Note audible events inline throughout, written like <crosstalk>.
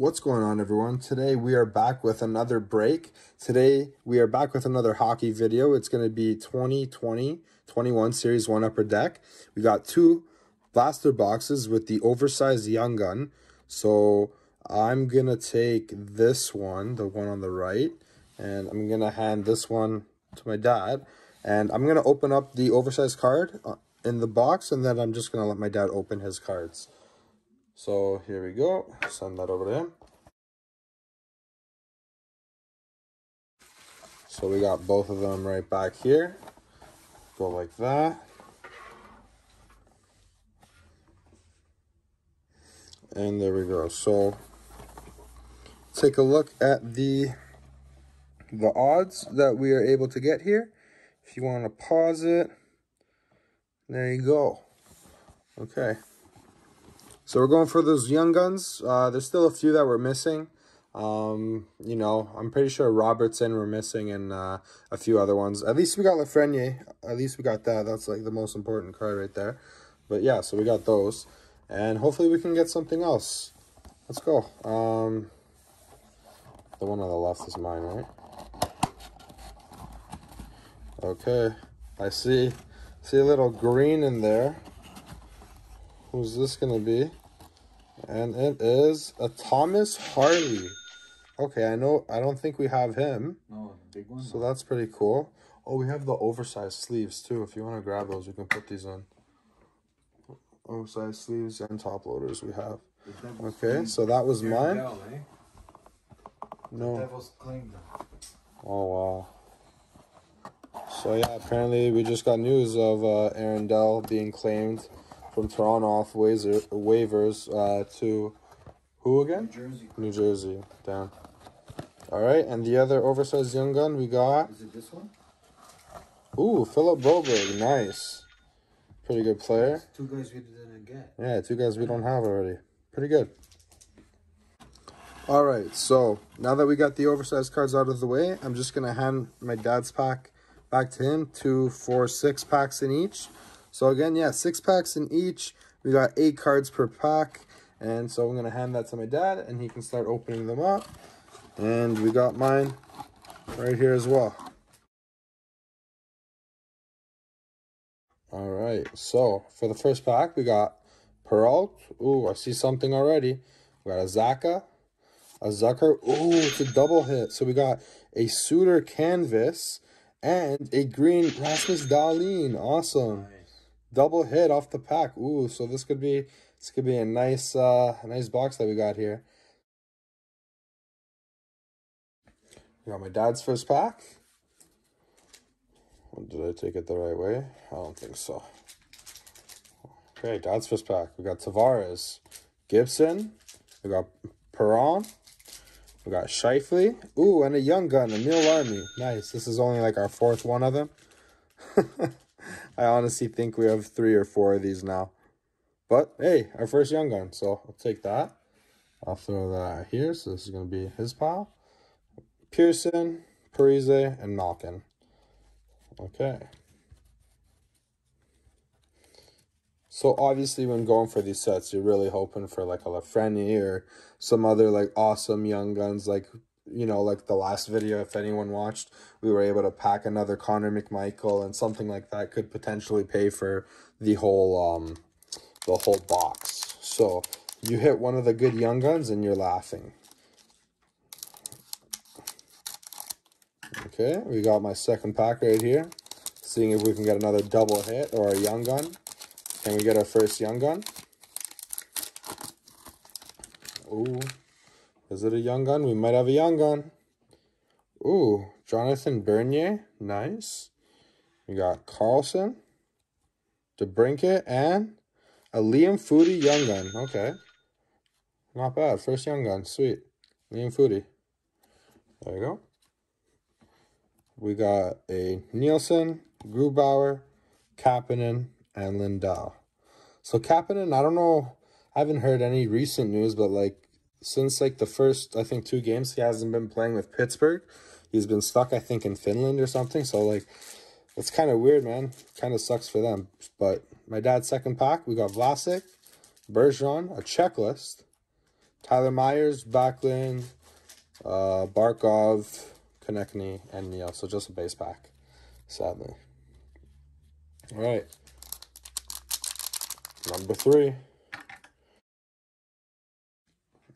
What's going on everyone? Today we are back with another break. Today we are back with another hockey video. It's going to be 2020-21 Series 1 Upper Deck. We got two blaster boxes with the oversized Young Gun. So I'm going to take this one, the one on the right, and I'm going to hand this one to my dad. And I'm going to open up the oversized card uh, in the box and then I'm just going to let my dad open his cards. So here we go. Send that over to him. So we got both of them right back here. Go like that. And there we go. So take a look at the the odds that we are able to get here. If you want to pause it, there you go. Okay. So we're going for those young guns. Uh, there's still a few that we're missing. Um, you know, I'm pretty sure Robertson we're missing and uh, a few other ones. At least we got Lafreniere. At least we got that. That's like the most important card right there. But yeah, so we got those. And hopefully we can get something else. Let's go. Um, the one on the left is mine, right? Okay. I see, see a little green in there. Who's this going to be? And it is a Thomas Harley. Okay, I know, I don't think we have him. No, big one. So that's pretty cool. Oh, we have the oversized sleeves too. If you want to grab those, we can put these on. Oversized sleeves and top loaders we have. Okay, so that was mine. Bell, eh? No. Devils claimed them. Oh, wow. So yeah, apparently we just got news of uh, Aaron Dell being claimed from Toronto off wazer, waivers uh, to who again? New Jersey. New Jersey. Down. All right, and the other oversized young gun we got. Is it this one? Ooh, Philip Broberg. Nice. Pretty good player. Two guys we didn't get. Yeah, two guys we don't have already. Pretty good. All right, so now that we got the oversized cards out of the way, I'm just going to hand my dad's pack back to him, two, four, six packs in each. So again, yeah, six packs in each. We got eight cards per pack. And so I'm going to hand that to my dad, and he can start opening them up. And we got mine right here as well. All right, so for the first pack, we got Perreault. Ooh, I see something already. We got a Zaka, a Zucker. Ooh, it's a double hit. So we got a Suter Canvas and a green Rasmus Dahlin. Awesome. Double hit off the pack. Ooh, so this could be this could be a nice uh nice box that we got here. We got my dad's first pack. Did I take it the right way? I don't think so. Okay, dad's first pack. We got Tavares, Gibson, we got Perron, we got Scheifele. Ooh, and a young gun, Emil Larmi. Nice. This is only like our fourth one of them. <laughs> I honestly think we have three or four of these now. But hey, our first young gun, so I'll take that. I'll throw that here. So this is gonna be his pile. Pearson, Parise, and Malkin. Okay. So obviously when going for these sets, you're really hoping for like a Lafreniere or some other like awesome young guns like you know, like the last video, if anyone watched, we were able to pack another Connor McMichael and something like that could potentially pay for the whole um the whole box. So you hit one of the good young guns and you're laughing. Okay, we got my second pack right here. Seeing if we can get another double hit or a young gun. Can we get our first young gun? Ooh. Is it a young gun? We might have a young gun. Ooh, Jonathan Bernier. Nice. We got Carlson, DeBrincat, and a Liam Foudy young gun. Okay. Not bad. First young gun. Sweet. Liam Foudy. There you go. We got a Nielsen, Grubauer, Kapanen, and Lindell. So Kapanen, I don't know. I haven't heard any recent news, but like since like the first I think two games he hasn't been playing with Pittsburgh. He's been stuck I think in Finland or something. So like it's kind of weird, man. Kind of sucks for them. But my dad's second pack, we got Vlasic, Bergeron, a checklist, Tyler Myers, Backlund, uh, Barkov, Konecny, and Neil. So just a base pack, sadly. All right. Number three.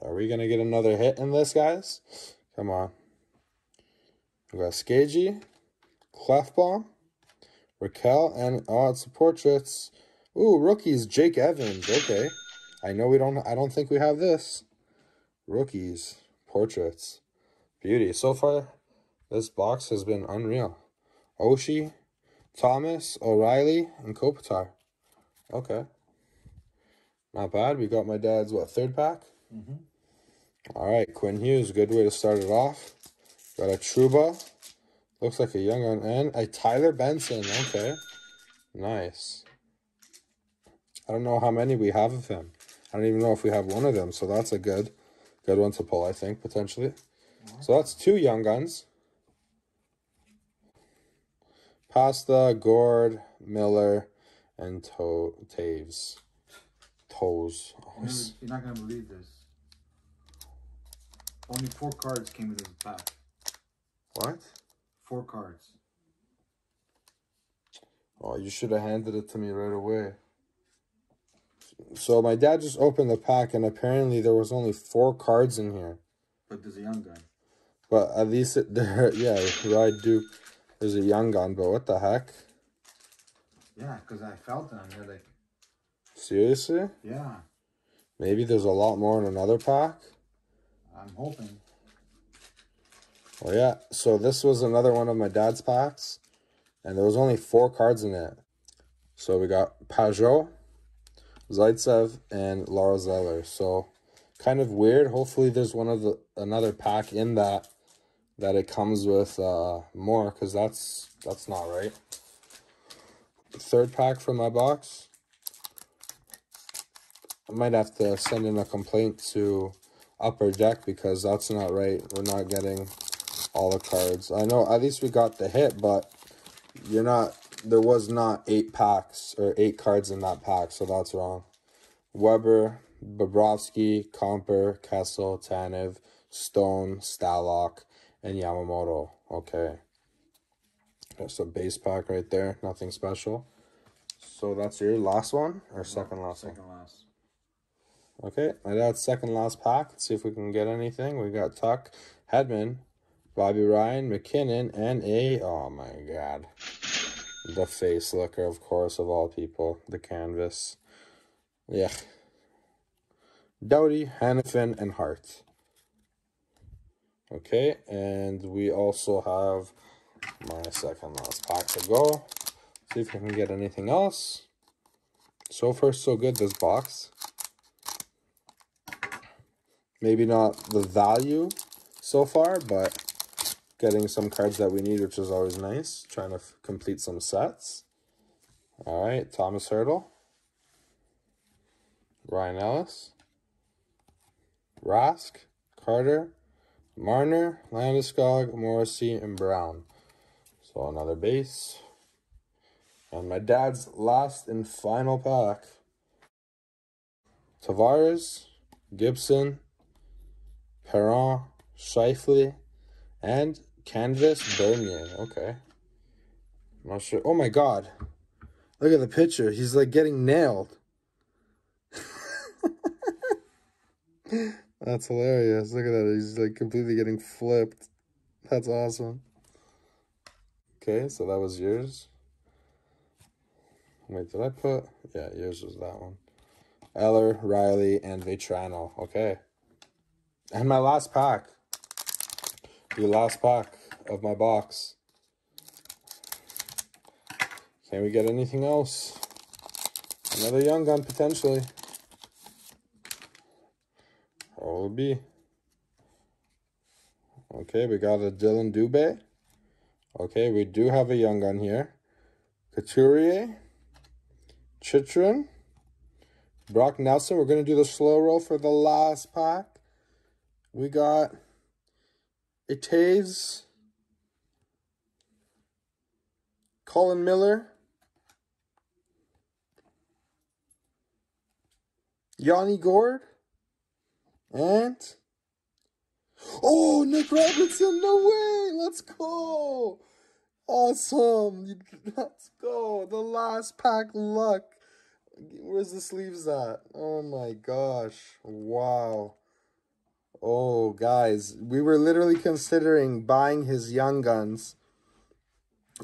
Are we going to get another hit in this, guys? Come on. We got Skagey, Klefbom, Rakell, and oh, it's the portraits. Ooh, rookies, Jake Evans. Okay. I know we don't, I don't think we have this. Rookies, portraits. Beauty. So far, this box has been unreal. Oshie, Thomas, O'Reilly, and Kopitar. Okay. Not bad. We got my dad's, what, third pack? Mm-hmm. All right, Quinn Hughes, good way to start it off. Got a Trouba. Looks like a young one. And a Tyler Benson. Okay. Nice. I don't know how many we have of him. I don't even know if we have one of them. So that's a good, good one to pull, I think, potentially. So that's two young guns. Pasta, Gourde, Miller, and to- Taves. Toews. You're, you're not gonna believe this. Only four cards came with this pack. What? Four cards. Oh, you should have handed it to me right away. So my dad just opened the pack, and apparently there was only four cards in here. But there's a young gun. But at least it, <laughs> there, yeah, Ride Duke. There's a young gun, but what the heck? Yeah, because I felt them. They're like, Seriously? yeah, Maybe there's a lot more in another pack. I'm hoping. Oh yeah. So this was another one of my dad's packs, and there was only four cards in it. So we got Pageau, Zaitsev, and Lars Eller. So kind of weird. Hopefully there's one of the another pack in that that it comes with uh more because that's that's not right. Third pack from my box. I might have to send in a complaint to Upper Deck because that's not right. We're not getting all the cards. I know at least we got the hit, but you're not. There was not eight packs or eight cards in that pack, so that's wrong. Weber, Bobrovsky, Kuemper, Kessel, Tanev, Stone, Stalock, and Yamamoto. Okay. That's a base pack right there. Nothing special. So that's your last one or second last one? Second last. Okay, my dad's second last pack. Let's see if we can get anything. We got Tuck, Hedman, Bobby Ryan, MacKinnon, and a oh my god. The face looker, of course, of all people. The canvas. Yeah. Doughty, Hanifin, and Hart. Okay, and we also have my second last pack to go. See if we can get anything else. So far, so good, this box maybe not the value so far, but getting some cards that we need, which is always nice. Trying to complete some sets. All right, Tomas Hertl, Ryan Ellis, Rask, Carter, Marner, Landeskog, Morrissey, and Brown. So another base. And my dad's last and final pack. Tavares, Gibson, Perron, Scheifele, and Canvas Bernier. Okay. I'm not sure. Oh my god. Look at the picture. He's like getting nailed. <laughs> That's hilarious. Look at that. He's like completely getting flipped. That's awesome. Okay, so that was yours. Wait, did I put? Yeah, yours was that one. Eller, Riley, and Vatrano. Okay. And my last pack. The last pack of my box. Can we get anything else? Another young gun potentially. All be? Okay, we got a Dillon Dubé. Okay, we do have a young gun here. Couturier. Chitrin. Brock Nelson. We're going to do the slow roll for the last pack. We got a. Colin Miller. Yanni Gourde. And oh, Nick Robertson! No way! Let's go! Awesome! <laughs> Let's go! The last pack luck. Where's the sleeves at? Oh my gosh! Wow. Oh, guys, we were literally considering buying his young guns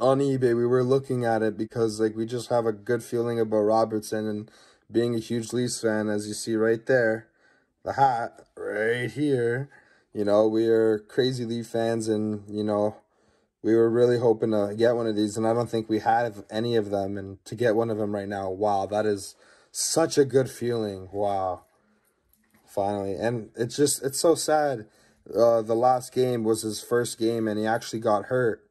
on eBay. We were looking at it because like we just have a good feeling about Robertson and being a huge Leafs fan, as you see right there, the hat right here. You know, we are crazy Leaf fans, and you know, we were really hoping to get one of these, and I don't think we had any of them. And to get one of them right now, wow, that is such a good feeling. Wow finally. And it's just, it's so sad. Uh, the last game was his first game, and he actually got hurt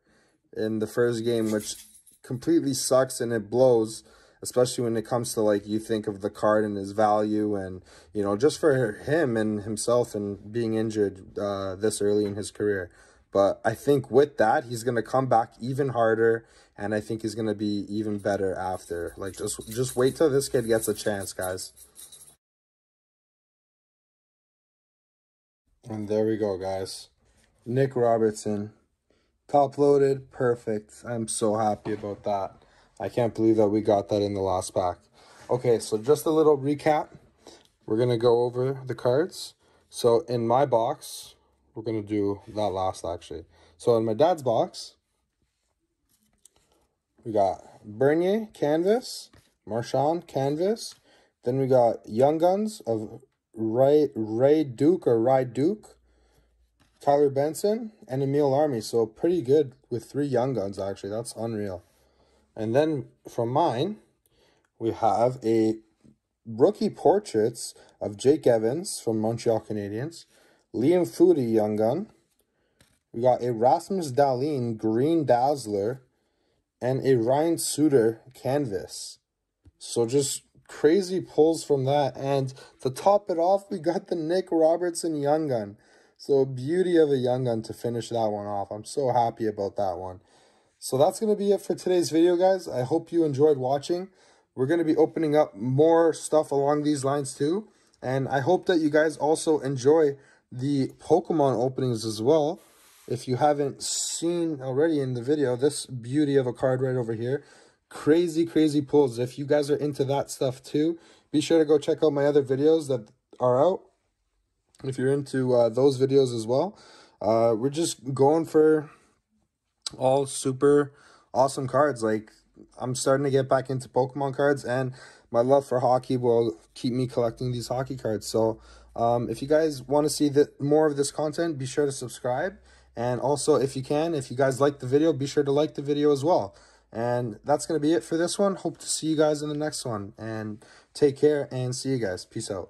in the first game, which completely sucks and it blows, especially when it comes to like you think of the card and his value, and you know, just for him and himself and being injured uh, this early in his career. But I think with that, he's gonna come back even harder, and I think he's gonna be even better after. Like just just wait till this kid gets a chance, guys. And there we go, guys. Nick Robertson. Top loaded. Perfect. I'm so happy about that. I can't believe that we got that in the last pack. Okay, so just a little recap. We're going to go over the cards. So in my box, we're going to do that last actually. So in my dad's box, we got Bernier Canvas, Marchand Canvas. Then we got Young Guns of Ray Ray Duke or Ry Duke, Tyler Benson, and Emil Larmi. So pretty good with three young guns actually. That's unreal. And then from mine, we have a rookie portraits of Jake Evans from Montreal Canadiens, Liam Foudy young gun. We got a Rasmus Dahlin green dazzler and a Ryan Suter canvas. So just crazy pulls from that. And to top it off, we got the Nick Robertson Young Gun. So beauty of a Young Gun to finish that one off. I'm so happy about that one. So that's going to be it for today's video, guys. I hope you enjoyed watching. We're going to be opening up more stuff along these lines too. And I hope that you guys also enjoy the Pokemon openings as well. If you haven't seen already in the video, this beauty of a card right over here crazy, crazy pulls. If you guys are into that stuff too, be sure to go check out my other videos that are out. If you're into uh, those videos as well, uh, we're just going for all super awesome cards. Like, I'm starting to get back into Pokemon cards, and my love for hockey will keep me collecting these hockey cards. So, um, if you guys want to see the, more of this content, be sure to subscribe. And also, if you can, if you guys like the video, be sure to like the video as well. And that's going to be it for this one. Hope to see you guys in the next one. And take care and see you guys. Peace out.